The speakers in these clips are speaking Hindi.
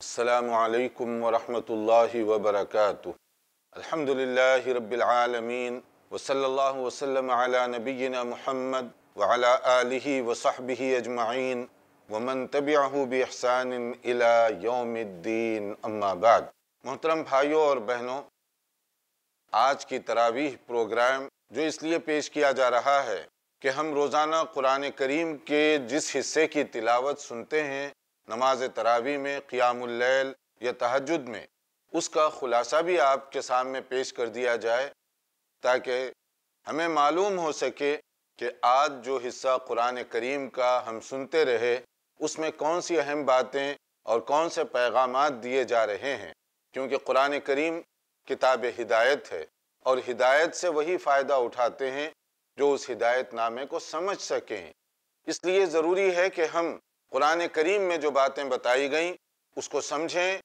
असलकम वरहमल वबरक अलहमदिल्ला रबालमीन वसल्ला वसलम नबीना महमद वाला आलिहि वसहबिहि अजमाइन वमन तबियाहु बहसान योमद्दीन अम्माबाद मोहतरम भाइयों और बहनों आज की तरावीह प्रोग्राम जो इसलिए पेश किया जा रहा है कि हम रोज़ाना कुरान करीम के जिस हिस्से की तिलावत सुनते हैं नमाज़ तरावी में क़ियामुल्लैल या तहजद में। उसका ख़ुलासा भी आपके सामने पेश कर दिया जाए, ताकि हमें मालूम हो सके कि आज जो हिस्सा कुरान करीम का हम सुनते रहे, उसमें कौन सी अहम बातें और कौन से पैगाम दिए जा रहे हैं। क्योंकि कुरान करीम किताब हिदायत है, और हिदायत से वही फ़ायदा उठाते हैं, जो उस हिदायत नामे को समझ सकें। इसलिए ज़रूरी है कि हम कुरान करीम में जो बातें बताई गई, उसको समझें,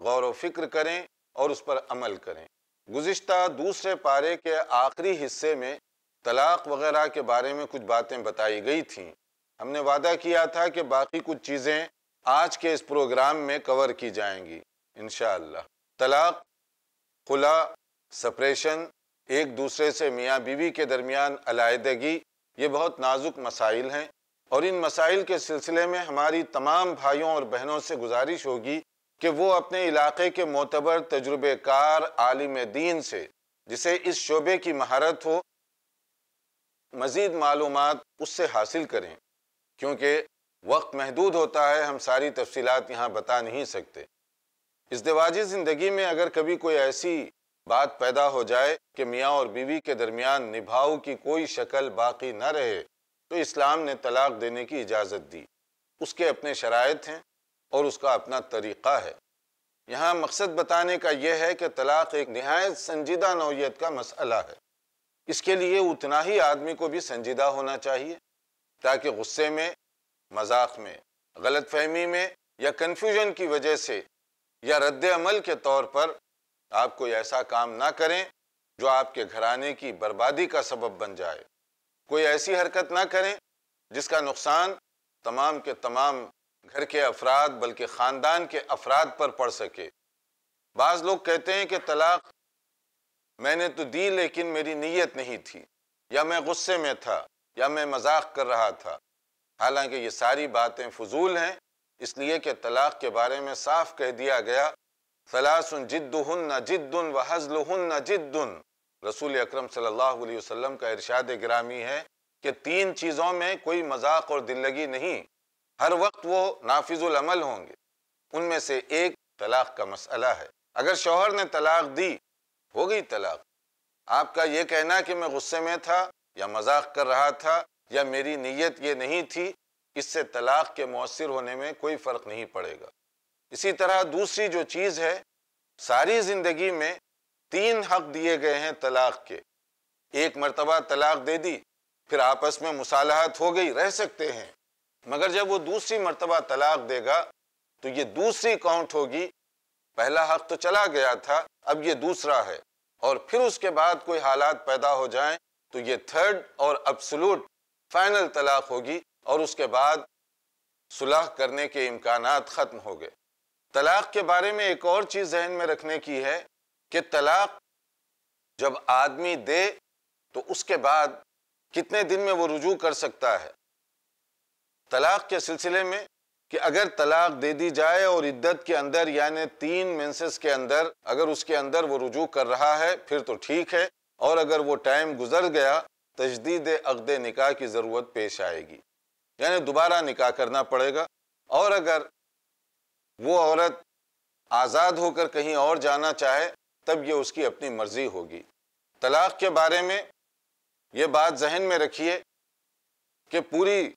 गौर व फ़िक्र करें और उस पर अमल करें। गुज्त दूसरे पारे के आखिरी हिस्से में तलाक़ वगैरह के बारे में कुछ बातें बताई गई थीं। हमने वादा किया था कि बाकी कुछ चीज़ें आज के इस प्रोग्राम में कवर की जाएँगी इन तलाक़, खुला, सप्रेशन, एक दूसरे से मियाँ बीवी के दरमियान अलादगी ये बहुत नाजुक मसाइल हैं। और इन मसाइल के सिलसिले में हमारी तमाम भाइयों और बहनों से गुजारिश होगी कि वो अपने इलाके के मोतबर तजुर्बेकार आलिम दीन से, जिसे इस शोबे की महारत हो, मज़ीद मालूम उससे हासिल करें। क्योंकि वक्त महदूद होता है, हम सारी तफसीलात यहाँ बता नहीं सकते। इस दिवाजी ज़िंदगी में अगर कभी कोई ऐसी बात पैदा हो जाए कि मियाँ और बीवी के दरमियान निभाव की कोई शक्ल बाकी न रहे तो इस्लाम ने तलाक देने की इजाज़त दी। उसके अपने शरात हैं और उसका अपना तरीक़ा है। यहाँ मकसद बताने का यह है कि तलाक एक नहायत संजीदा नौीयत का मसला है। इसके लिए उतना ही आदमी को भी संजीदा होना चाहिए, ताकि गुस्से में, मज़ाक में गलत फहमी में या कन्फ्यूज़न की वजह से या रद्द अमल के तौर पर आप कोई ऐसा काम ना करें जो आपके घराने की बर्बादी का सबब बन जाए। कोई ऐसी हरकत ना करें जिसका नुकसान तमाम के तमाम घर के अफराद, बल्कि ख़ानदान के अफराद पर पड़ सके। बाज़ लोग कहते हैं कि तलाक, मैंने तो दी लेकिन मेरी नीयत नहीं थी। या मैं गुस्से में था, या मैं मज़ाक कर रहा था। हालाँकि ये सारी बातें फजूल हैं, इसलिए कि तलाक के बारे में साफ़ कह दिया गया सलासन जिद्दुहन जिद्दुन व हजलहन जिद्दुन। रसूल अक्रम सल्लल्लाहु का इरशाद ग्रामी है कि तीन चीज़ों में कोई मज़ाक और दिल्लगी नहीं। हर वक्त वो नाफिजुल अमल होंगे। उनमें से एक तलाक का मसला है। अगर शोहर ने तलाक दी, हो गई तलाक। आपका ये कहना कि मैं गुस्से में था, या मज़ाक कर रहा था, या मेरी नीयत ये नहीं थी, इससे तलाक के मौसर होने में कोई फ़र्क नहीं पड़ेगा। इसी तरह दूसरी जो चीज़ है, सारी ज़िंदगी में तीन हक दिए गए हैं तलाक के। एक मरतबा तलाक दे दी, फिर आपस में मुसालहत हो गई, रह सकते हैं। मगर जब वो दूसरी मरतबा तलाक देगा तो ये दूसरी काउंट होगी। पहला हक तो चला गया था, अब ये दूसरा है। और फिर उसके बाद कोई हालात पैदा हो जाए तो ये थर्ड और अब्सोलूट फाइनल तलाक होगी और उसके बाद सुलह करने के इम्कान ख़त्म हो गए। तलाक के बारे में एक और चीज़ जहन में रखने की है कि तलाक जब आदमी दे तो उसके बाद कितने दिन में वो रुजू कर सकता है? तलाक के सिलसिले में कि अगर तलाक दे दी जाए और इद्दत के अंदर, यानी तीन मेंसेस के अंदर, अगर उसके अंदर वो रुजू कर रहा है, फिर तो ठीक है। और अगर वो टाइम गुजर गया, तजदीद अकद निकाह की ज़रूरत पेश आएगी। यानी दोबारा निकाह करना पड़ेगा। और अगर वो औरत आज़ाद होकर कहीं और जाना चाहे तब ये उसकी अपनी मर्ज़ी होगी। तलाक के बारे में ये बात जहन में रखिए कि पूरी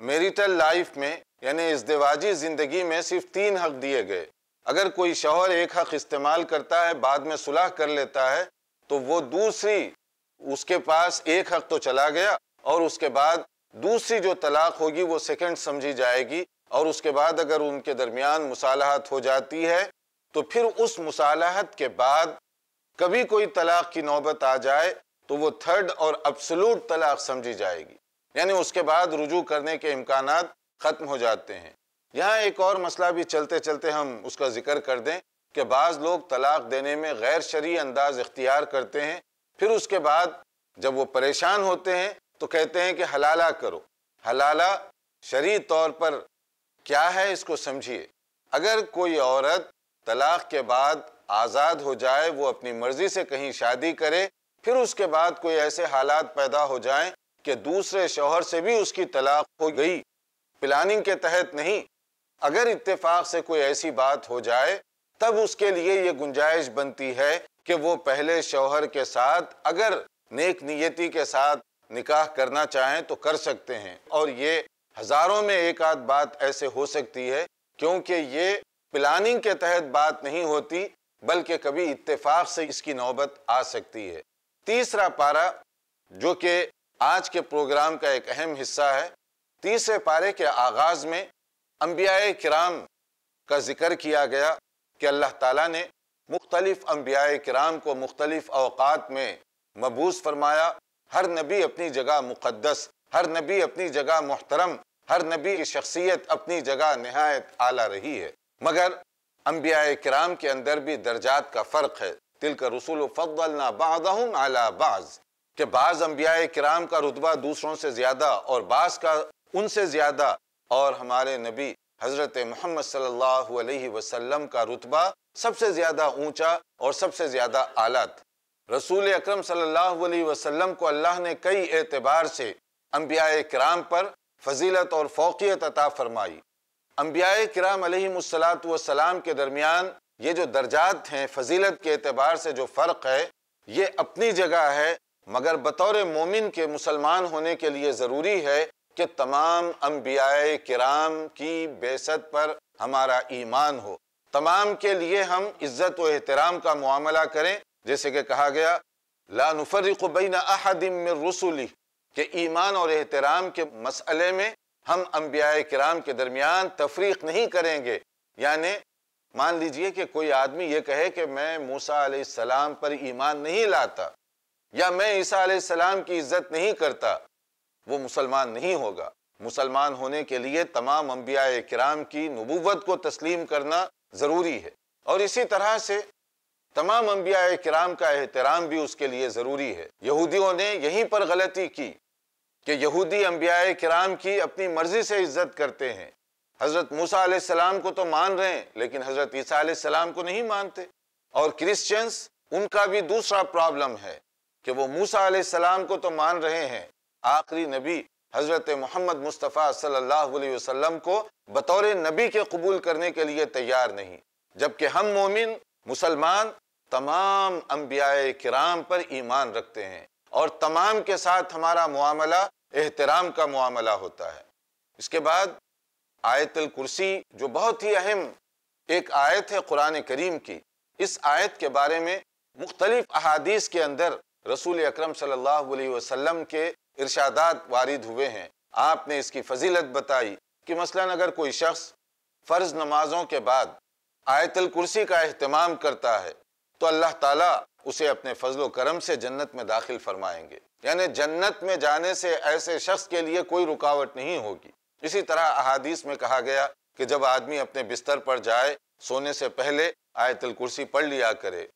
मेरिटल लाइफ में, यानी इस दिवाजी ज़िंदगी में सिर्फ़ तीन हक दिए गए। अगर कोई शोहर एक हक इस्तेमाल करता है, बाद में सुलह कर लेता है तो वो दूसरी, उसके पास एक हक तो चला गया और उसके बाद दूसरी जो तलाक होगी वो सेकंड समझी जाएगी और उसके बाद अगर उनके दरमियान मुसालहत हो जाती है तो फिर उस मुसालहत के बाद कभी कोई तलाक की नौबत आ जाए तो वो थर्ड और अब्सलूट तलाक समझी जाएगी। यानी उसके बाद रुजू करने के इम्कान ख़त्म हो जाते हैं। यहाँ एक और मसला भी चलते चलते हम उसका ज़िक्र कर दें कि बाज़ लोग तलाक देने में गैर शरी अंदाज इख्तियार करते हैं। फिर उसके बाद जब वो परेशान होते हैं तो कहते हैं कि हलाला करो। हलाला शरी तौर पर क्या है, इसको समझिए। अगर कोई औरत तलाक के बाद आज़ाद हो जाए, वो अपनी मर्ज़ी से कहीं शादी करे, फिर उसके बाद कोई ऐसे हालात पैदा हो जाएँ कि दूसरे शोहर से भी उसकी तलाक हो गई। प्लानिंग के तहत नहीं, अगर इत्तेफाक से कोई ऐसी बात हो जाए, तब उसके लिए ये गुंजाइश बनती है कि वो पहले शोहर के साथ, अगर नेक नियति के साथ निकाह करना चाहें तो कर सकते हैं। और ये हज़ारों में एक आध बात ऐसे हो सकती है, क्योंकि ये प्लानिंग के तहत बात नहीं होती, बल्कि कभी इत्तेफाक से इसकी नौबत आ सकती है। तीसरा पारा, जो कि आज के प्रोग्राम का एक अहम हिस्सा है, तीसरे पारे के आगाज़ में अम्बिया कराम का ज़िक्र किया गया कि अल्लाह ताला ने मुख्तलिफ़ अम्बिया कराम को मुख्तलिफ़ अवकात में मबूस फरमाया, हर नबी अपनी जगह मुक़दस हर नबी अपनी जगह मोहतरम, हर नबी की शख्सियत अपनी जगह नहायत आला रही है। मगर अम्बिया कराम के अंदर भी दर्जात का फ़र्क है। तिल का रसूल फ़लना बादम आला बाज़ के बाज़ अम्बिया कराम का रुतबा दूसरों से ज़्यादा और बाज़ का उनसे ज़्यादा और हमारे नबी हज़रत मोहम्मद सल्लल्लाहु अलैहि वसल्लम का रुतबा सबसे ज़्यादा ऊँचा और सबसे ज़्यादा आला रसूल अक्रम सल्लल्लाहु को अल्लाह ने कई एतबार से अम्बिया कराम पर फजीलत और फ़ोकियत अता फरमाई। अम्बिया कराम सलाम के दरमियान ये जो दर्जात हैं, फजीलत के एतबार से जो फ़र्क है, ये अपनी जगह है, मगर बतौर मोमिन के मुसलमान होने के लिए ज़रूरी है कि तमाम अम्बिया कराम की बेसत पर हमारा ईमान हो। तमाम के लिए हम इज़्ज़त व एहतराम का मामला करें, जैसे कि कहा गया, ला नुफरिक अहदिम रसूली, के ईमान और एहतराम के मसले में हम अम्बिया कराम के दरमियान तफरीक नहीं करेंगे। यानि, मान लीजिए कि कोई आदमी ये कहे कि मैं मूसा सलाम पर ईमान नहीं लाता, या मैं ईसा सलाम की इज़्ज़त नहीं करता, वो मुसलमान नहीं होगा। मुसलमान होने के लिए तमाम अम्बिया कराम की नबूवत को तस्लीम करना ज़रूरी है। और इसी तरह से तमाम अम्बिया कराम का एहतराम भी उसके लिए ज़रूरी है। यहूदियों ने यहीं पर गलती की। कि यहूदी अम्बिया कराम की अपनी मर्ज़ी से इज़्ज़त करते हैं। हज़रत मूसा सलाम को तो मान रहे हैं, लेकिन हज़रत ईसा सलाम को नहीं मानते। और क्रिश्चियंस, उनका भी दूसरा प्रॉब्लम है कि वो मूसा सलाम को तो मान रहे हैं। आखिरी नबी हज़रत मोहम्मद मुस्तफ़ा सल्लल्लाहु अलैहि वसल्लम को बतौर नबी के कबूल करने के लिए तैयार नहीं, जबकि हम मोमिन, मुसलमान, तमाम अम्बिया कराम पर ईमान रखते हैं। और तमाम के साथ हमारा मामला एहतराम का मामला होता है। इसके बाद आयतल कुर्सी, जो बहुत ही अहम एक आयत है कुरान करीम की, इस आयत के बारे में मुख्तलिफ़ अहादीस के अंदर रसूल अक्रम सल्लल्लाहु के इर्शादात वारिद हुए हैं। आपने इसकी फजीलत बताई कि मसलन अगर कोई शख्स फ़र्ज़ नमाजों के बाद आयतल कुर्सी का अहतमाम करता है तो अल्लाह ताला उसे अपने फजल करम से जन्नत में दाखिल फरमाएँगे। यानी जन्नत में जाने से ऐसे शख्स के लिए कोई रुकावट नहीं होगी। इसी तरह अहादीस में कहा गया कि जब आदमी अपने बिस्तर पर जाए, सोने से पहले आयतल कुर्सी पढ़ लिया करे।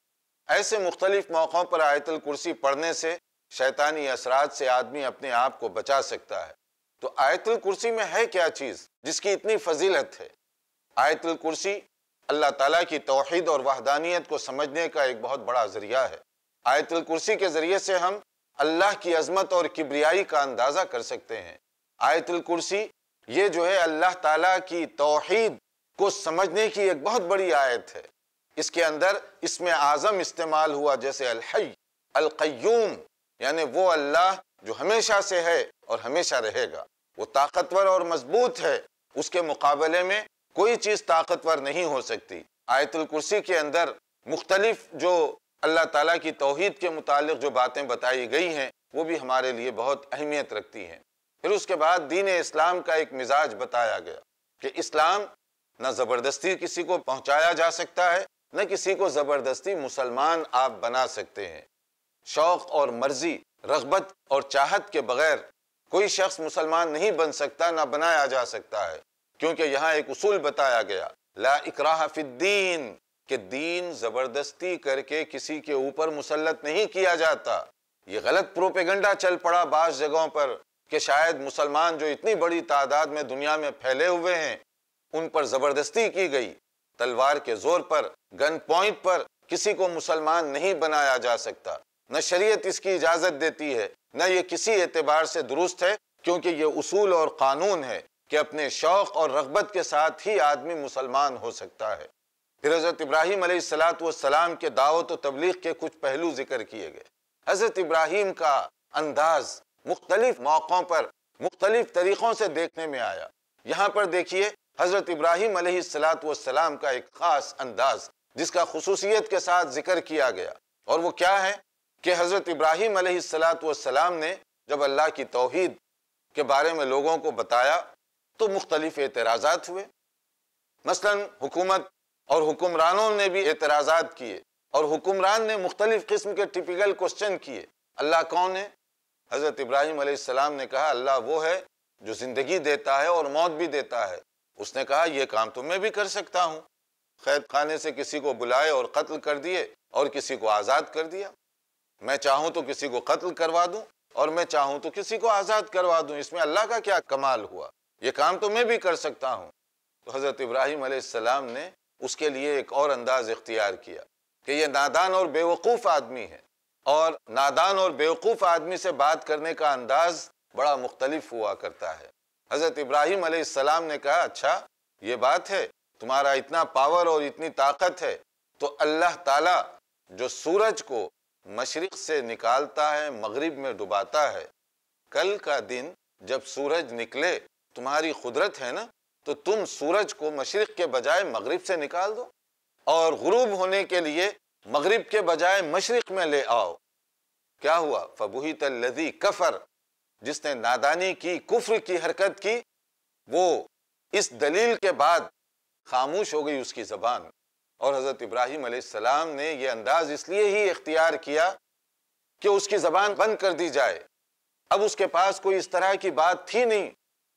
ऐसे मुख्तलिफ़ मौक़ों पर आयतल कुर्सी पढ़ने से शैतानी असरात से आदमी अपने आप को बचा सकता है। तो आयतल कुर्सी में है क्या चीज़ जिसकी इतनी फजीलत है? आयतुल कुर्सी अल्लाह ताला की तोहद और वहदानियत को समझने का एक बहुत बड़ा ज़रिया है। आयतुल कुर्सी के ज़रिए से हम अल्लाह की अजमत और किब्रियाई का अंदाज़ा कर सकते हैं। आयतुल कुर्सी, ये जो है अल्लाह ताला की तोहद को समझने की एक बहुत बड़ी आयत है। इसके अंदर इसमें आज़म इस्तेमाल हुआ, जैसे अलहई अलकयूम यानी वो अल्लाह जो हमेशा से है और हमेशा रहेगा। वो ताकतवर और मज़बूत है। उसके मुकाबले में कोई चीज़ ताकतवर नहीं हो सकती। आयतुल कुर्सी के अंदर मुख्तलिफ़ जो अल्लाह ताला की तोहद के मुतालिक जो बातें बताई गई हैं, वो भी हमारे लिए बहुत अहमियत रखती हैं। फिर उसके बाद दीन इस्लाम का एक मिजाज बताया गया कि इस्लाम न ज़बरदस्ती किसी को पहुँचाया जा सकता है, न किसी को ज़बरदस्ती मुसलमान आप बना सकते हैं। शौक और मर्ज़ी, रगबत और चाहत के बगैर कोई शख्स मुसलमान नहीं बन सकता, ना बनाया जा सकता है। क्योंकि यहाँ एक उसूल बताया गया, ला इकराह फिद्दीन कि दीन ज़बरदस्ती करके किसी के ऊपर मुसलत नहीं किया जाता। ये गलत प्रोपेगंडा चल पड़ा बास जगहों पर, कि शायद मुसलमान जो इतनी बड़ी तादाद में दुनिया में फैले हुए हैं, उन पर ज़बरदस्ती की गई। तलवार के ज़ोर पर, गन पॉइंट पर किसी को मुसलमान नहीं बनाया जा सकता। न शरीयत इसकी इजाज़त देती है, न ये किसी एतबार से दुरुस्त है, क्योंकि ये उसूल और कानून है। कि अपने शौक और रगबत के साथ ही आदमी मुसलमान हो सकता है। फिर हज़रत इब्राहिम सलाम के दावत व तबलीग के कुछ पहलू ज़िक्र किए गए। हज़रत इब्राहिम का अंदाज मुख्तलिफ़ मौक़ों पर, मुख्तलिफ़ तरीक़ों से देखने में आया। यहाँ पर देखिए, हज़रत इब्राहिम सलाम का एक ख़ास अंदाज, जिसका खसूसियत के साथ ज़िक्र किया गया। और वो क्या है? कि हज़रत इब्राहिम सलाम ने जब अल्लाह की तोहद के बारे में लोगों को बताया तो मुख्तलिफ़ एतराज़ात हुए। मसलन, हुकूमत और हुक्मरानों ने भी एतराज़ात किए और हुक्मरान ने मुख्तलिफ़ किस्म के टिपिकल क्वेश्चन किए। अल्लाह कौन है? हज़रत इब्राहिम सलाम ने कहा, अल्लाह वो है जो ज़िंदगी देता है और मौत भी देता है। उसने कहा यह काम तो मैं भी कर सकता हूँ। कैद खाने से किसी को बुलाए और कत्ल कर दिए और किसी को आज़ाद कर दिया। मैं चाहूँ तो किसी को कत्ल करवा दूँ और मैं चाहूँ तो किसी को आज़ाद करवा दूँ। इसमें अल्लाह का क्या कमाल हुआ? ये काम तो मैं भी कर सकता हूँ। तो हज़रत इब्राहिम सलाम ने उसके लिए एक और अंदाज इख्तियार किया कि यह नादान और बेवकूफ़ आदमी है। और नादान और बेवकूफ़ आदमी से बात करने का अंदाज बड़ा मुख्तलिफ़ हुआ करता है। हज़रत इब्राहिम सलाम ने कहा अच्छा ये बात है, तुम्हारा इतना पावर और इतनी ताकत है तो अल्लाह ताला जो सूरज को मशरक से निकालता है, मगरिब में डुबाता है, कल का दिन जब सूरज निकले तुम्हारी कुदरत है ना तो तुम सूरज को मशरक के बजाय मगरिब से निकाल दो और गुरूब होने के लिए मगरिब के बजाय मशरक में ले आओ। क्या हुआ? फबूही तल्लदी कफर। जिसने नादानी की, कुफ्र की हरकत की, वो इस दलील के बाद खामोश हो गई उसकी जबान। और हज़रत इब्राहिम सलाम ने यह अंदाज इसलिए ही इख्तियार किया कि उसकी जबान बंद कर दी जाए। अब उसके पास कोई इस तरह की बात थी नहीं।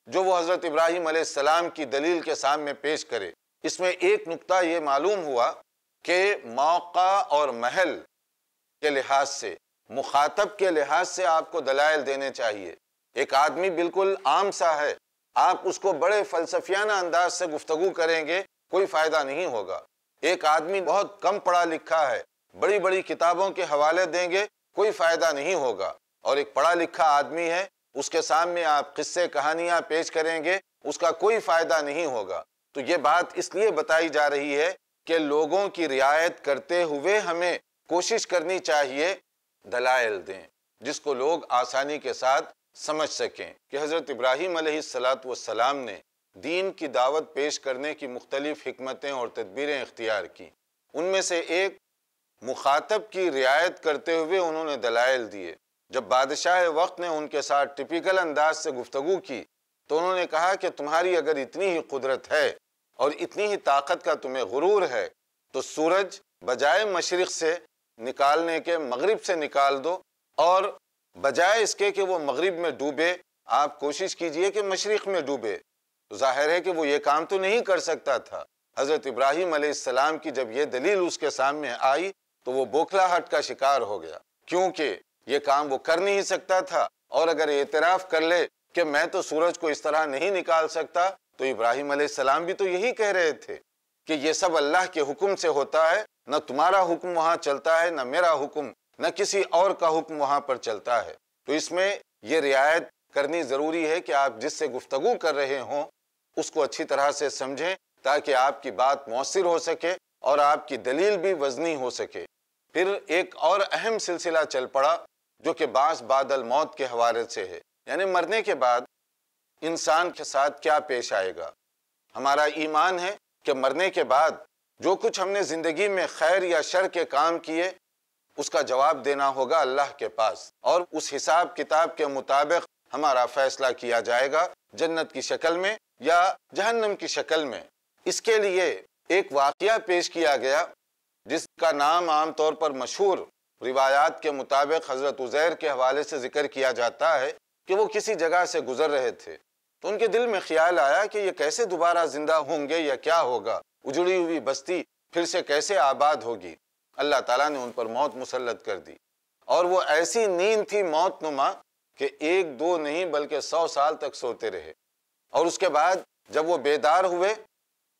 जो वो हज़रत इब्राहिम सलाम की दलील के सामने पेश करे। इसमें एक नुक्ता ये मालूम हुआ कि मौका और महल के लिहाज से, मुखातब के लिहाज से आपको दलाइल देने चाहिए। एक आदमी बिल्कुल आम सा है, आप उसको बड़े फलसफियाना अंदाज से गुफ्तगु करेंगे, कोई फ़ायदा नहीं होगा। एक आदमी बहुत कम पढ़ा लिखा है बड़ी बड़ी किताबों के हवाले देंगे, कोई फ़ायदा नहीं होगा। और एक पढ़ा लिखा आदमी है उसके सामने आप किस्से, कहानियाँ पेश करेंगे, उसका कोई फ़ायदा नहीं होगा। तो ये बात इसलिए बताई जा रही है कि लोगों की रियायत करते हुए हमें कोशिश करनी चाहिए, दलाइल दें, जिसको लोग आसानी के साथ समझ सकें कि हज़रत इब्राहिम सलाम ने दीन की दावत पेश करने की मुख्तलिफ़ हमतें और तदबीरें इख्तियार की। उनमें से एक मुखातब की रियायत करते हुए उन्होंने दलाइल दिए। जब बादशाह वक्त ने उनके साथ टिपिकल अंदाज से गुफ्तगु की तो उन्होंने कहा कि तुम्हारी अगर इतनी ही कुदरत है और इतनी ही ताकत का तुम्हें गुरूर है तो सूरज बजाय मशरक़ से निकालने के, मगरब से निकाल दो और बजाय इसके कि वो मगरब में डूबे, आप कोशिश कीजिए कि मशरक़ में डूबे। तो ज़ाहिर है कि वो ये काम तो नहीं कर सकता था। हज़रत इब्राहिम सलाम की जब ये दलील उसके सामने आई तो वो बोखलाहट का शिकार हो गया, क्योंकि ये काम वो कर नहीं सकता था। और अगर एतराफ़ कर ले कि मैं तो सूरज को इस तरह नहीं निकाल सकता तो इब्राहिम सलाम भी तो यही कह रहे थे कि ये सब अल्लाह के हुक्म से होता है, न तुम्हारा हुक्म वहाँ चलता है, न मेरा हुक्म, न किसी और का हुक्म वहाँ पर चलता है। तो इसमें यह रियायत करनी ज़रूरी है कि आप जिससे गुफ्तगु कर रहे हों, उसको अच्छी तरह से समझें, ताकि आपकी बात मौसर हो सके और आपकी दलील भी वजनी हो सके। फिर एक और अहम सिलसिला चल पड़ा जो कि बास बादल मौत के हवाले से है। यानी मरने के बाद इंसान के साथ क्या पेश आएगा? हमारा ईमान है कि मरने के बाद जो कुछ हमने ज़िंदगी में खैर या शर के काम किए, उसका जवाब देना होगा अल्लाह के पास। और उस हिसाब किताब के मुताबिक हमारा फैसला किया जाएगा जन्नत की शक्ल में या जहन्नम की शक्ल में। इसके लिए एक वाक़ पेश किया गया, जिसका नाम आमतौर पर मशहूर रिवायात के मुताबिक हज़रत उज़ैर के हवाले से ज़िक्र किया जाता है कि वो किसी जगह से गुजर रहे थे। तो उनके दिल में ख्याल आया कि ये कैसे दोबारा ज़िंदा होंगे या क्या होगा? उजड़ी हुई बस्ती फिर से कैसे आबाद होगी? अल्लाह ताला ने उन पर मौत मुसलत कर दी। और वो ऐसी नींद थी मौत नुमा कि एक, दो नहीं बल्कि सौ साल तक सोते रहे। और उसके बाद जब वो बेदार हुए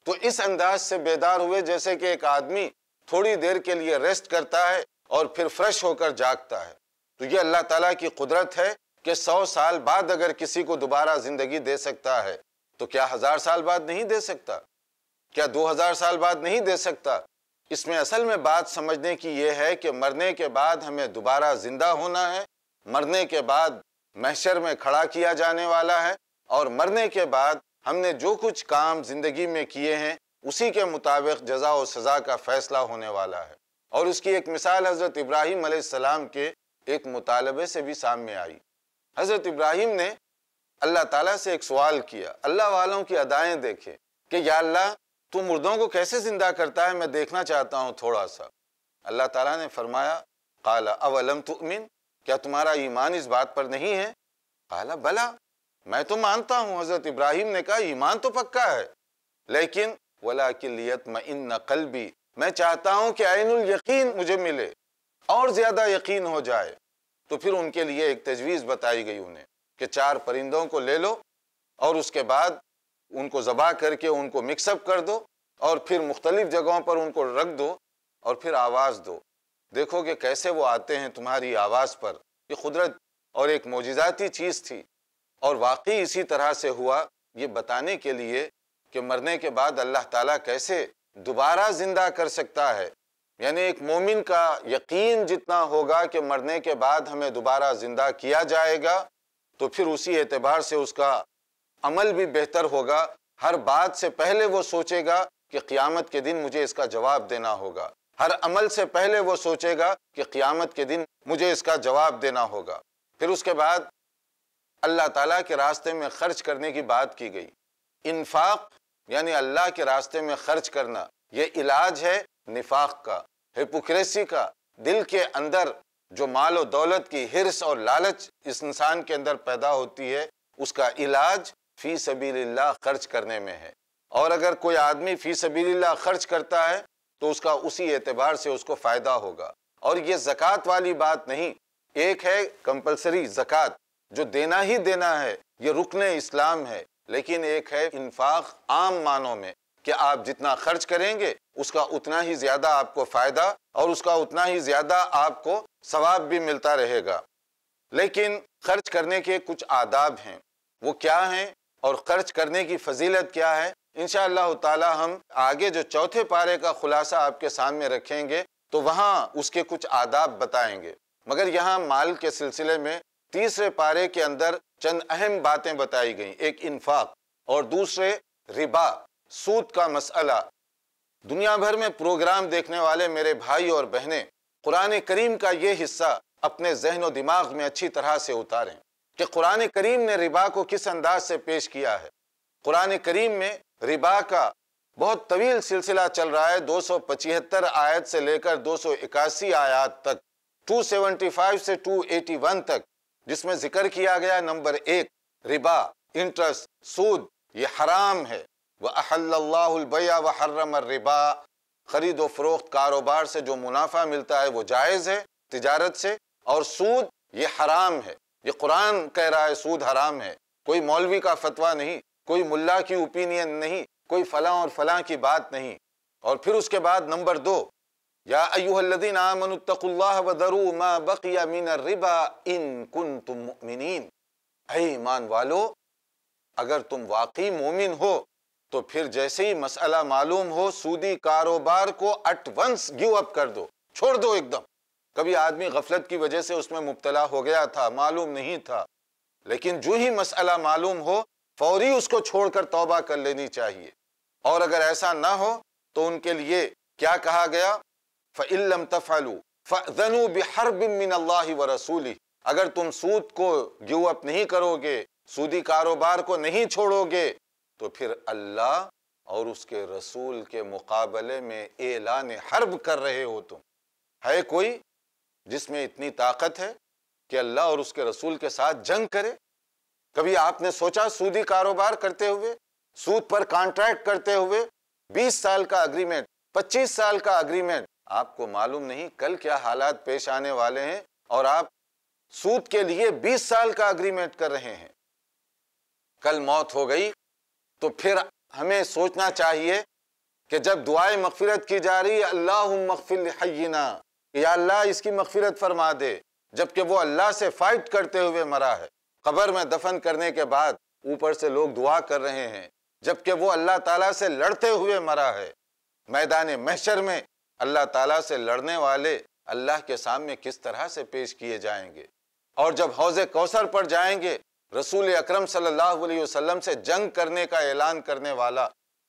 तो इस अंदाज से बेदार हुए जैसे कि एक आदमी थोड़ी देर के लिए रेस्ट करता है और फिर फ्रेश होकर जागता है। तो ये अल्लाह ताला की कुदरत है कि सौ साल बाद अगर किसी को दोबारा ज़िंदगी दे सकता है तो क्या हज़ार साल बाद नहीं दे सकता? क्या दो हज़ार साल बाद नहीं दे सकता? इसमें असल में बात समझने की यह है कि मरने के बाद हमें दोबारा ज़िंदा होना है, मरने के बाद महशर में खड़ा किया जाने वाला है, और मरने के बाद हमने जो कुछ काम ज़िंदगी में किए हैं, उसी के मुताबिक जजा और सज़ा का फैसला होने वाला है। और उसकी एक मिसाल हज़रत इब्राहिम सलाम के एक मुतालबे से भी सामने आई। हज़रत इब्राहिम ने अल्लाह ताला से एक सवाल किया। अल्लाह वालों की अदाएँ देखे कि, या अल्लाह, तू मुर्दों को कैसे ज़िंदा करता है? मैं देखना चाहता हूँ थोड़ा सा। अल्लाह ताला ने फरमाया, काला, अवलम तुमिन? क्या तुम्हारा ईमान इस बात पर नहीं है? काला भला मैं तो मानता हूँ। हज़रत इब्राहिम ने कहा, ईमान तो पक्का है, लेकिन वला किलियत इन कल्बी मैं चाहता हूँ कि आइनुल यकीन मुझे मिले और ज़्यादा यकीन हो जाए। तो फिर उनके लिए एक तजवीज़ बताई गई उन्हें कि चार परिंदों को ले लो और उसके बाद उनको ज़बा करके उनको मिक्सअप कर दो और फिर मुख्तलिफ़ जगहों पर उनको रख दो और फिर आवाज़ दो। देखो कि कैसे वो आते हैं तुम्हारी आवाज़ पर। ये कुदरत और एक मोजिजाती चीज़ थी और वाकई इसी तरह से हुआ ये बताने के लिए कि मरने के बाद अल्लाह ताला कैसे दोबारा ज़िंदा कर सकता है। यानी एक मोमिन का यकीन जितना होगा कि मरने के बाद हमें दोबारा ज़िंदा किया जाएगा तो फिर उसी एतबार से उसका अमल भी बेहतर होगा। हर बात से पहले वो सोचेगा कि क़ियामत के दिन मुझे इसका जवाब देना होगा। हर अमल से पहले वो सोचेगा कि क़ियामत के दिन मुझे इसका जवाब देना होगा। फिर उसके बाद अल्लाह ताला के रास्ते में खर्च करने की बात की गई। इन्फाक यानी अल्लाह के रास्ते में खर्च करना यह इलाज है निफाक का हिपोक्रेसी का। दिल के अंदर जो माल और दौलत की हिरस और लालच इस इंसान के अंदर पैदा होती है, उसका इलाज फ़ी सबील्ला खर्च करने में है। और अगर कोई आदमी फ़ी सबील्ला खर्च करता है तो उसका उसी एतबार से उसको फ़ायदा होगा। और ये ज़क़़त वाली बात नहीं, एक है कंपलसरी ज़क़़त, जो देना ही देना है, ये रुकन इस्लाम है। लेकिन एक है इन्फाक आम मानों में कि आप जितना खर्च करेंगे, उसका उतना ही ज़्यादा आपको फ़ायदा और उसका उतना ही ज़्यादा आपको सवाब भी मिलता रहेगा। लेकिन खर्च करने के कुछ आदाब हैं। वो क्या हैं और खर्च करने की फजीलत क्या है? इन ताला हम आगे जो चौथे पारे का खुलासा आपके सामने रखेंगे तो वहाँ उसके कुछ आदाब बताएँगे। मगर यहाँ माल के सिलसिले में तीसरे पारे के अंदर चंद अहम बातें बताई गई। एक इन्फाक और दूसरे रिबा सूद का मसला दुनिया भर में प्रोग्राम देखने वाले मेरे भाई और बहनें कुरान करीम का ये हिस्सा अपने जहन और दिमाग में अच्छी तरह से उतारें कि कुरान करीम ने रिबा को किस अंदाज से पेश किया है। कुरान करीम में रिबा का बहुत तवील सिलसिला चल रहा है, दो सौ पचहत्तर आयत से लेकर दो सौ इक्यासी आयात तक 275 से 281 तक। जिसमें ज़िक्र किया गया नंबर एक, रिबा इंटरेस्ट सूद, ये हराम है। वह अहल्लाबया व हर्रम रिबा, खरीद फरोख्त कारोबार से जो मुनाफा मिलता है, वो जायज़ है, तिजारत से। और सूद, ये हराम है। ये कुरान कह रहा है, सूद हराम है। कोई मौलवी का फतवा नहीं, कोई मुल्ला की ओपिनियन नहीं, कोई फला और फला की बात नहीं। और फिर उसके बाद नंबर दो या अयुहल्लदीन आमनुत्तकुल्लाह वदरू मा बकिया मिन रिबा इन कुंतुम मुमिनीन। ऐ ईमान वालो, अगर तुम वाकई मोमिन हो तो फिर जैसे ही मसला मालूम हो, सूदी कारोबार को अट वंस गिव अप कर दो। छोड़ दो एकदम। कभी आदमी गफलत की वजह से उसमें मुब्तला हो गया था, मालूम नहीं था। लेकिन जो ही मसला मालूम हो, फौरी उसको छोड़कर तौबा कर लेनी चाहिए। और अगर ऐसा ना हो तो उनके लिए क्या कहा गया? फ़िल्म तफ़लू फ़नु बिन अल्लाह व अगर तुम सूद को गिव अप नहीं करोगे, सूदी कारोबार को नहीं छोड़ोगे तो फिर अल्लाह और उसके रसूल के मुकाबले में एलान हर्ब कर रहे हो तुम। है कोई जिसमें इतनी ताकत है कि अल्लाह और उसके रसूल के साथ जंग करे? कभी आपने सोचा सूदी कारोबार करते हुए, सूद पर कॉन्ट्रैक्ट करते हुए 20 साल का अग्रीमेंट 25 साल का अग्रीमेंट आपको मालूम नहीं कल क्या हालात पेश आने वाले हैं और आप सूद के लिए 20 साल का अग्रीमेंट कर रहे हैं। कल मौत हो गई तो फिर हमें सोचना चाहिए कि जब दुआए मगफिरत की जा रही अल्लाह मगफिल हयना या अल्लाह इसकी मगफिरत फरमा दे, जबकि वो अल्लाह से फाइट करते हुए मरा है। कब्र में दफन करने के बाद ऊपर से लोग दुआ कर रहे हैं, जबकि वो अल्लाह ताला से लड़ते हुए मरा है। मैदान महशर में अल्लाह ताला से लड़ने वाले अल्लाह के सामने किस तरह से पेश किए जाएँगे? और जब हौज कौसर पर जाएँगे, रसूल अक्रम वसल्लम से जंग करने का ऐलान करने वाला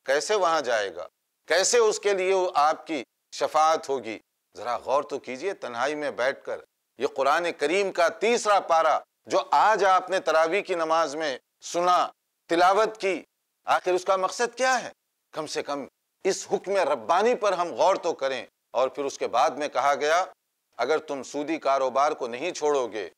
कैसे वहाँ जाएगा? कैसे उसके लिए आपकी शफात होगी? जरा गौर तो कीजिए तन्हाई में बैठकर। ये कुरान करीम का तीसरा पारा जो आज आपने तरावी की नमाज़ में सुना, तिलावत की, आखिर उसका मकसद क्या है? कम से कम इस हुक्म रब्बानी पर हम गौर तो करें। और फिर उसके बाद में कहा गया, अगर तुम सूदी कारोबार को नहीं छोड़ोगे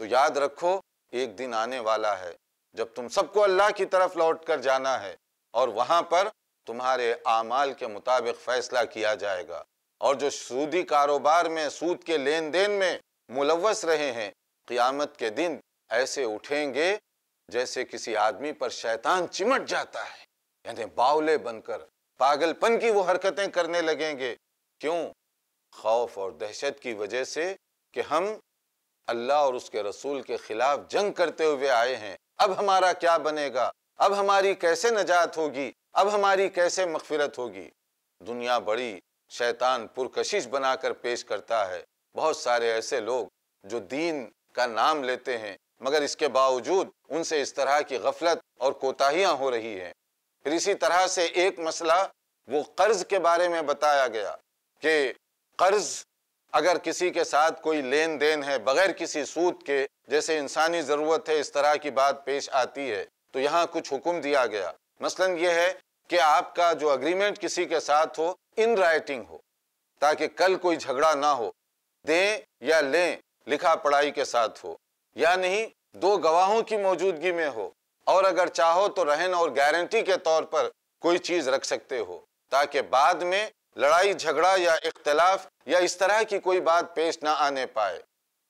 तो याद रखो, एक दिन आने वाला है, जब तुम सबको अल्लाह की तरफ़ लौट कर जाना है, और वहाँ पर तुम्हारे आमाल के मुताबिक फैसला किया जाएगा। और जो सूदी कारोबार में, सूद के लेन देन में मुलवस रहे हैं, क़ियामत के दिन ऐसे उठेंगे, जैसे किसी आदमी पर शैतान चिमट जाता है, यानी बावले बनकर। पागलपन की वो हरकतें करने लगेंगे। क्यों? खौफ और दहशत की वजह से कि हम अल्लाह और उसके रसूल के खिलाफ जंग करते हुए आए हैं। अब हमारा क्या बनेगा? अब हमारी कैसे नजात होगी? अब हमारी कैसे मगफिरत होगी? दुनिया बड़ी शैतान पुरकशिश बनाकर पेश करता है। बहुत सारे ऐसे लोग जो दीन का नाम लेते हैं, मगर इसके बावजूद उनसे इस तरह की गफलत और कोताहियाँ हो रही हैं। फिर इसी तरह से एक मसला वो कर्ज के बारे में बताया गया कि कर्ज अगर किसी के साथ कोई लेन देन है बगैर किसी सूद के, जैसे इंसानी ज़रूरत है, इस तरह की बात पेश आती है तो यहाँ कुछ हुक्म दिया गया। मसलन ये है कि आपका जो अग्रीमेंट किसी के साथ हो इन राइटिंग हो, ताकि कल कोई झगड़ा ना हो, दें या लें, लिखा पढ़ाई के साथ हो, या नहीं, दो गवाहों की मौजूदगी में हो और अगर चाहो तो रहन और गारंटी के तौर पर कोई चीज़ रख सकते हो, ताकि बाद में लड़ाई, झगड़ा या इख्तलाफ या इस तरह की कोई बात पेश ना आने पाए।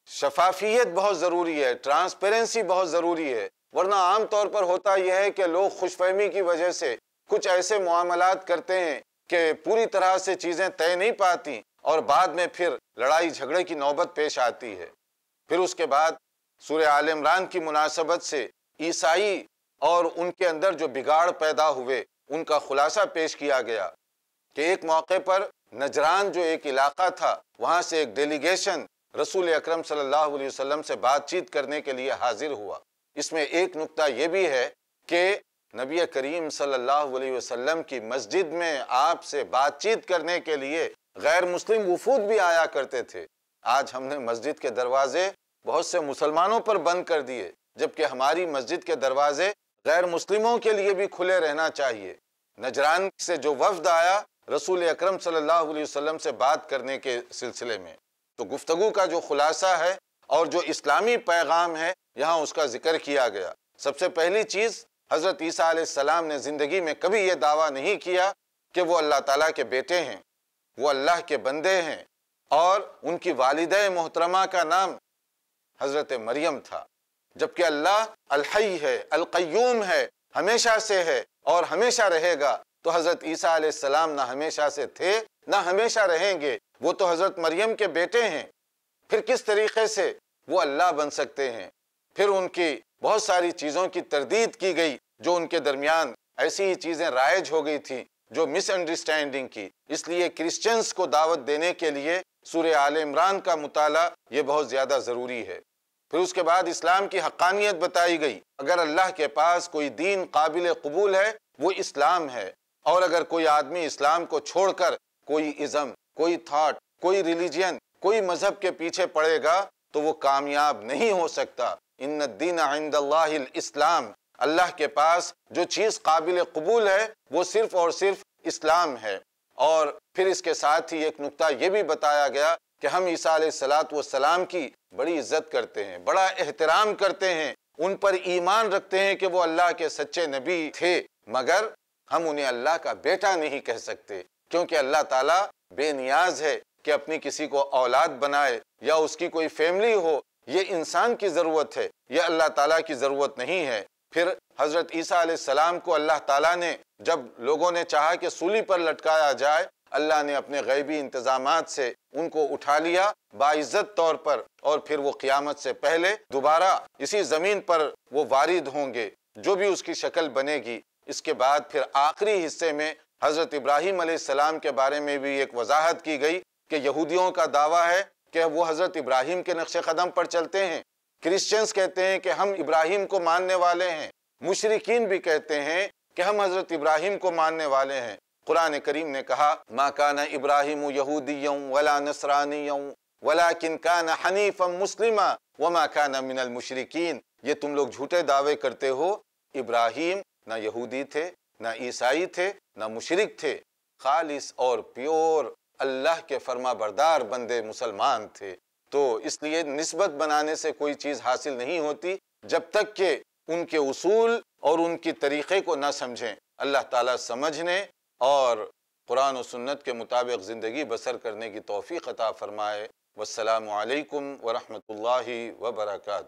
शफाफियत बहुत ज़रूरी है, ट्रांसपेरेंसी बहुत ज़रूरी है, वरना आम तौर पर होता यह है कि लोग खुशफहमी की वजह से कुछ ऐसे मामलात करते हैं कि पूरी तरह से चीज़ें तय नहीं पाती और बाद में फिर लड़ाई, झगड़े की नौबत पेश आती है। फिर उसके बाद सूर्य आल इमरान की मुनासबत से ईसाई और उनके अंदर जो बिगाड़ पैदा हुए, उनका खुलासा पेश किया गया कि एक मौके पर नजरान जो एक इलाका था, वहाँ से एक डेलीगेशन रसूल अक्रम वसल्लम से बातचीत करने के लिए हाजिर हुआ। इसमें एक नुक्ता ये भी है कि नबी करीम वसल्लम की मस्जिद में आपसे बातचीत करने के लिए गैर मुस्लिम वफूद भी आया करते थे। आज हमने मस्जिद के दरवाजे बहुत से मुसलमानों पर बंद कर दिए, जबकि हमारी मस्जिद के दरवाजे गैर मुस्लिमों के लिए भी खुले रहना चाहिए। नजरान से जो वफद आया, रसूल अक्रम वसल्लम से बात करने के सिलसिले में। तो गुफ्तगु का जो खुलासा है और जो इस्लामी पैगाम है, यहाँ उसका ज़िक्र किया गया। सबसे पहली चीज़, हज़रत ईसा ने ज़िंदगी में कभी ये दावा नहीं किया कि वो अल्लाह ताला के बेटे हैं, वो अल्लाह के बंदे हैं और उनकी वालद मोहतरमा का नाम हज़रत मरियम था। जबकि अल्लाह अलहई है अलकयूम है, हमेशा से है और हमेशा रहेगा। तो हज़रत ईसा सलाम ना हमेशा से थे, ना हमेशा रहेंगे। वो तो हज़रत मरियम के बेटे हैं। फिर किस तरीके से वो अल्लाह बन सकते हैं? फिर उनकी बहुत सारी चीज़ों की तरदीद की गई, जो उनके दरमियान ऐसी ही चीज़ें राइज हो गई थी, जो मिसअंडरस्टैंडिंग की। इसलिए क्रिश्चियंस को दावत देने के लिए सूर्य आल इमरान का मुताला ये बहुत ज़्यादा ज़रूरी है। फिर उसके बाद इस्लाम की हकानियत बताई गई। अगर अल्लाह के पास कोई दीन काबिल कबूल है, वो इस्लाम है। और अगर कोई आदमी इस्लाम को छोड़कर कोई इज़म, कोई थाट कोई रिलीजन कोई मज़हब के पीछे पड़ेगा तो वो कामयाब नहीं हो सकता। इन दीन इस्लाम। अल्लाह के पास जो चीज़ काबिल कबूल है, वो सिर्फ़ और सिर्फ़ इस्लाम है। और फिर इसके साथ ही एक नुकता ये भी बताया गया कि हम ईसा सलात सलाम की बड़ी इज़्ज़त करते हैं, बड़ा एहतराम करते हैं, उन पर ईमान रखते हैं कि वो अल्लाह के सच्चे नबी थे, मगर हम उन्हें अल्लाह का बेटा नहीं कह सकते, क्योंकि अल्लाह ताला बेनियाज है कि अपनी किसी को औलाद बनाए, या उसकी कोई फैमिली हो, ये इंसान की ज़रूरत है यह अल्लाह ताला की ज़रूरत नहीं है। फिर हज़रत ईसा सलाम को अल्लाह ताला ने, जब लोगों ने चाहा कि सूली पर लटकाया जाए अल्लाह ने अपने गैबी इंतज़ाम से उनको उठा लिया बाइज़्ज़त तौर पर और फिर वो क़ियामत से पहले दोबारा इसी ज़मीन पर वो वारिद होंगे, जो भी उसकी शक्ल बनेगी। इसके बाद फिर आखिरी हिस्से में हज़रत इब्राहिम सलाम के बारे में भी एक वजाहत की गई कि यहूदियों का दावा है कि वो हज़रत इब्राहिम के नक्श कदम पर चलते हैं। क्रिश्चियंस कहते हैं कि हम इब्राहिम को मानने वाले हैं, मुशरकिन भी कहते हैं कि हम हज़रत इब्राहिम को मानने वाले हैं। कुरान करीम ने कहा, माँ काना इब्राहिम यहूदियों वला नसरानियों वला किन हनीफम मुस्लिमा, वमा काना मिनल मुशरकिन। ये तुम लोग झूठे दावे करते हो, इब्राहिम ना यहूदी थे, ना ईसाई थे, ना मुशरक थे। खालिस और प्योर अल्लाह के फर्मा बरदार बंदे मुसलमान थे। तो इसलिए नस्बत बनाने से कोई चीज़ हासिल नहीं होती, जब तक कि उनके उसूल और उनकी तरीक़े को ना समझें। अल्लाह ताला समझने और कुरान और सुन्नत के मुताबिक ज़िंदगी बसर करने की तोफ़ी अता फ़रमाए। वालकम वरहमल वर्का